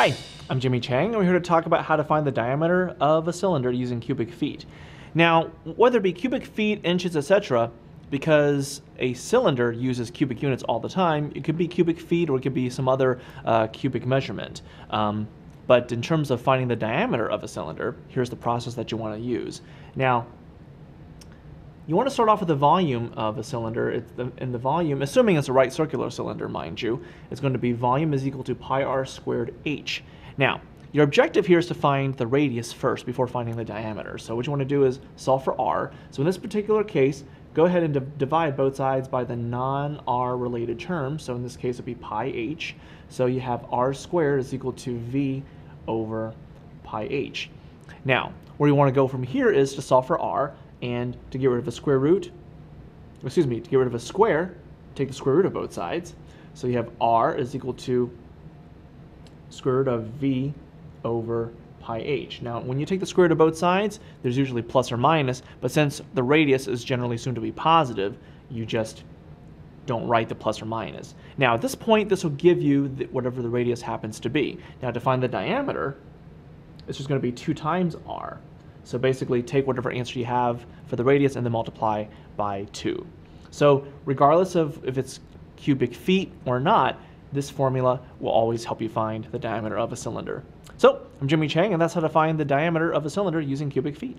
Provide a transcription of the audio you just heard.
Hi, I'm Jimmy Chang, and we're here to talk about how to find the diameter of a cylinder using cubic feet. Now, whether it be cubic feet, inches, etc., because a cylinder uses cubic units all the time, it could be cubic feet or it could be some other uh, cubic measurement. Um, but in terms of finding the diameter of a cylinder, here's the process that you want to use. Now, you want to start off with the volume of a cylinder. The, and the volume, assuming it's a right circular cylinder, mind you, is going to be volume is equal to pi r squared h. Now, your objective here is to find the radius first before finding the diameter. So what you want to do is solve for r. So in this particular case, go ahead and divide both sides by the non-r related term. So in this case, it would be pi h. So you have r squared is equal to v over pi h. Now, where you want to go from here is to solve for r. And to get rid of a square root, excuse me, to get rid of a square, take the square root of both sides. So you have r is equal to square root of v over pi h. Now, when you take the square root of both sides, there's usually plus or minus, but since the radius is generally assumed to be positive, you just don't write the plus or minus. Now, at this point, this will give you the, whatever the radius happens to be. Now, to find the diameter, it's just going to be 2 times r. So basically take whatever answer you have for the radius and then multiply by 2. So regardless of if it's cubic feet or not, this formula will always help you find the diameter of a cylinder. So I'm Jimmy Chang and that's how to find the diameter of a cylinder using cubic feet.